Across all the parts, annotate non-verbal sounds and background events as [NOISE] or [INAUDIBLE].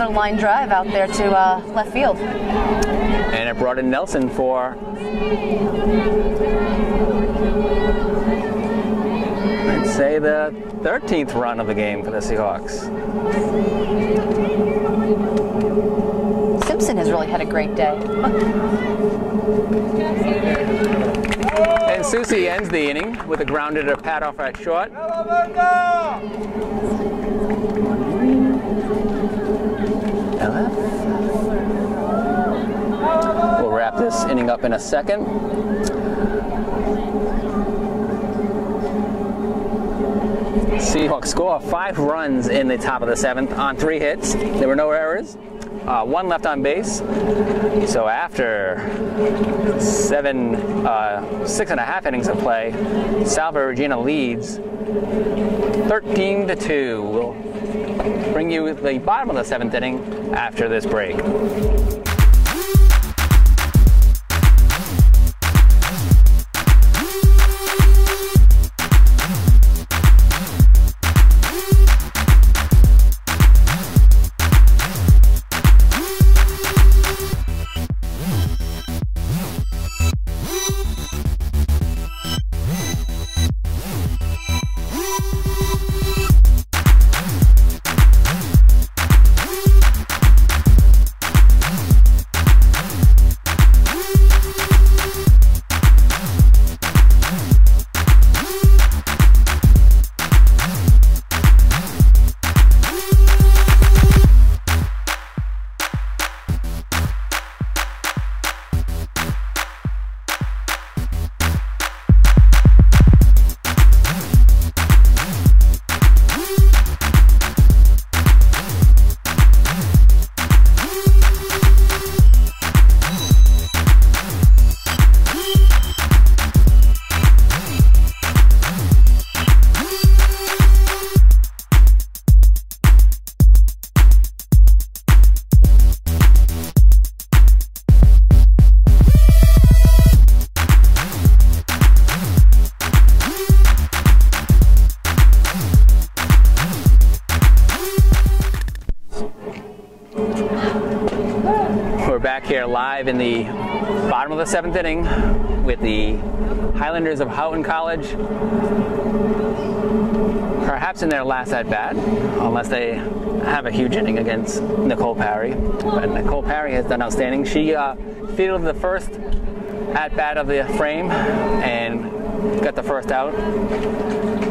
Another line drive out there to uh, left field. And it brought in Nelson for I'd say the 13th run of the game for the Seahawks. Simpson has really had a great day. And Susie ends the inning with a grounded a pad off at short. We'll wrap this inning up in a second. Seahawks score five runs in the top of the seventh on three hits. There were no errors. Uh, one left on base. So after seven, uh, six and a half innings of play, Salve Regina leads 13 to two. Bring you the bottom of the seventh inning after this break. Live in the bottom of the seventh inning with the Highlanders of Houghton College. Perhaps in their last at bat, unless they have a huge inning against Nicole Parry. But Nicole Parry has done outstanding. She uh, fielded the first at bat of the frame and got the first out,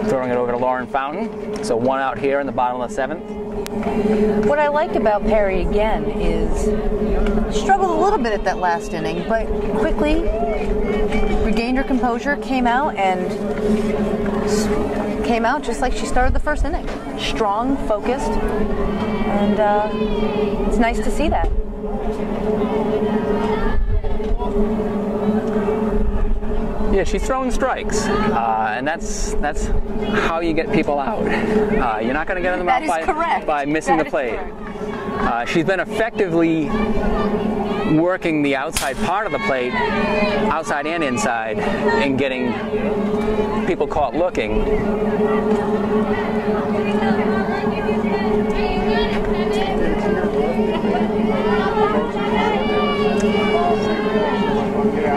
throwing it over to Lauren Fountain. So one out here in the bottom of the seventh. What I liked about Perry again is struggled a little bit at that last inning, but quickly regained her composure, came out and came out just like she started the first inning. Strong, focused, and uh, it's nice to see that. Yeah, she's throwing strikes, uh, and that's that's how you get people out. Uh, you're not going to get them That out by, correct. by missing That the plate. Uh, she's been effectively working the outside part of the plate, outside and inside, and getting people caught looking.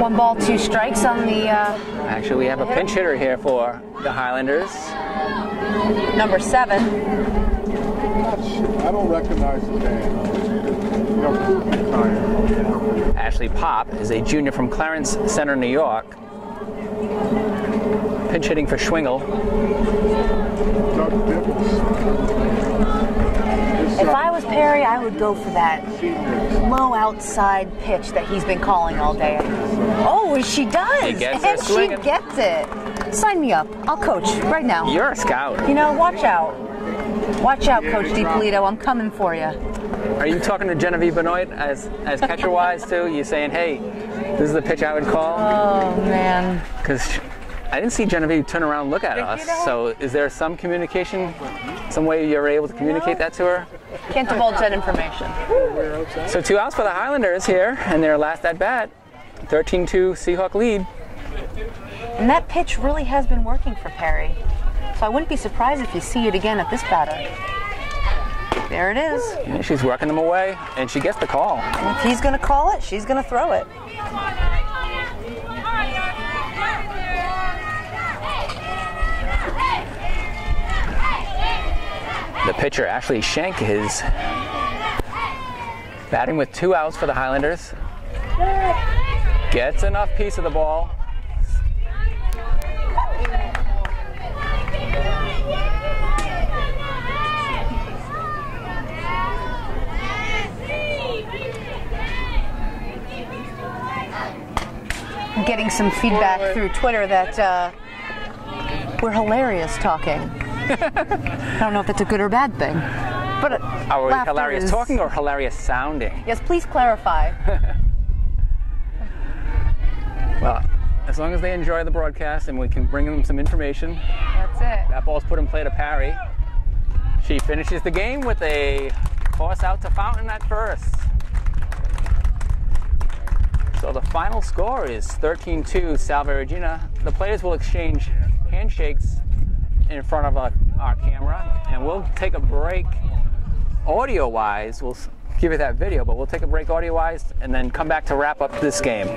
One ball, two strikes on the uh, Actually, we have a pinch hitter here for the Highlanders. number seven. I don't recognize the name. You know, Putin kind Ashley Pop is a junior from Clarence Center, New York. Pinch hitting for Schwingle. If I was Perry, I would go for that low outside pitch that he's been calling all day. Oh, and she does, He gets and she gets it. Sign me up. I'll coach right now. You're a scout. You know, watch out. Watch out, Coach DiPolito. I'm coming for you. Are you talking to Genevieve Benoit as as catcher wise too? You saying, hey, this is the pitch I would call? Oh man. Because I didn't see Genevieve turn around and look at us. So is there some communication, some way you're able to communicate that to her? Can't divulge that information. So two outs for the Highlanders here, and their last at bat, 13-2 Seahawk lead. And that pitch really has been working for Perry. So I wouldn't be surprised if you see it again at this batter. There it is. And she's working them away, and she gets the call. And if he's going to call it, she's going to throw it. The pitcher, Ashley Schenk, is batting with two outs for the Highlanders. Gets enough piece of the ball. Getting some feedback through Twitter that uh, we're hilarious talking. I don't know if that's a good or bad thing. But uh, Are we hilarious is- talking or hilarious sounding? Yes, please clarify. [LAUGHS] Well, as long as they enjoy the broadcast and we can bring them some information, That's it. that ball's put in play to Parry. She finishes the game with a toss out to Fountain at first. So the final score is 13-2 Salve Regina. The players will exchange handshakes in front of our, our camera, and we'll take a break audio-wise. We'll give you that video, but we'll take a break audio-wise and then come back to wrap up this game.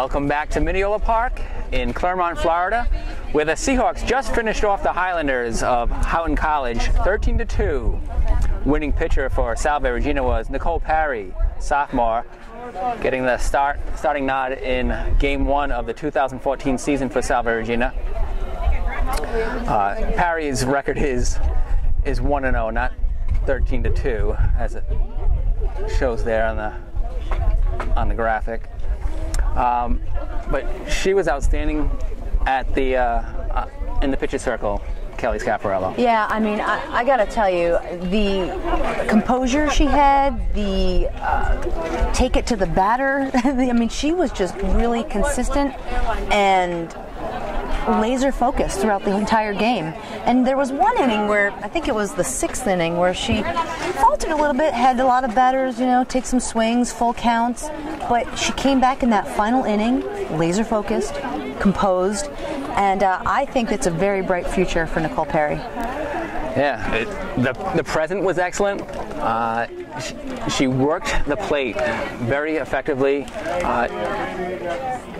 Welcome back to Mineola Park in Clermont, Florida, where the Seahawks just finished off the Highlanders of Houghton College 13 to 2. Winning pitcher for Salve Regina was Nicole Parry, sophomore, getting the start starting nod in game one of the 2014 season for Salve Regina. Uh, Parry's record is is 1 0, not 13 to 2, as it shows there on the on the graphic. Um, but she was outstanding at the uh, uh, in the pitcher circle. Kelly Scaparello. Yeah, I mean, I, I got to tell you, the composure she had, the uh, take it to the batter. [LAUGHS] I mean, she was just really consistent and laser focused throughout the entire game. And there was one inning where I think it was the sixth inning where she faltered a little bit, had a lot of batters, you know, take some swings, full counts, but she came back in that final inning, laser focused, composed, and uh, I think it's a very bright future for Nicole Perry. Yeah, it, the, the present was excellent. Uh, she, worked the plate very effectively. Uh,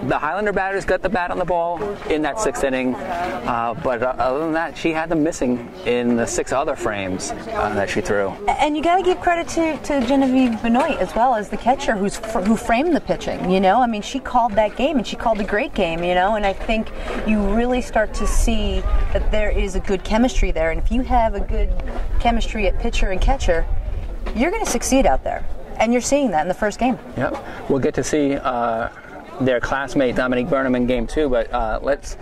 the Highlander batters got the bat on the ball in that sixth inning, uh, but uh, other than that, she had them missing in the six other frames uh, that she threw. And you got to give credit to, to Genevieve Benoit as well as the catcher who's who framed the pitching. You know, I mean, she called that game and she called a great game. You know, and I think you really start to see that there is a good chemistry there, and if you have a good chemistry at pitcher and catcher, you're going to succeed out there. And you're seeing that in the first game. Yep. We'll get to see uh, their classmate Dominique Burnham in game two, but uh, let's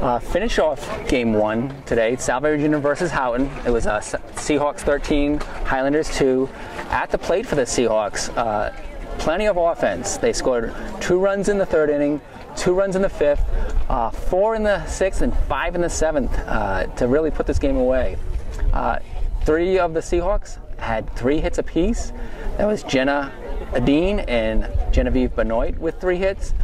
uh, finish off game one today. Salve Regina versus Houghton. It was uh, Seahawks 13, Highlanders 2. At the plate for the Seahawks, uh, plenty of offense. They scored two runs in the third inning, two runs in the fifth, uh, four in the sixth, and five in the seventh uh, to really put this game away. Uh, three of the Seahawks had three hits apiece. That was Jenna Adine and Genevieve Benoit with three hits.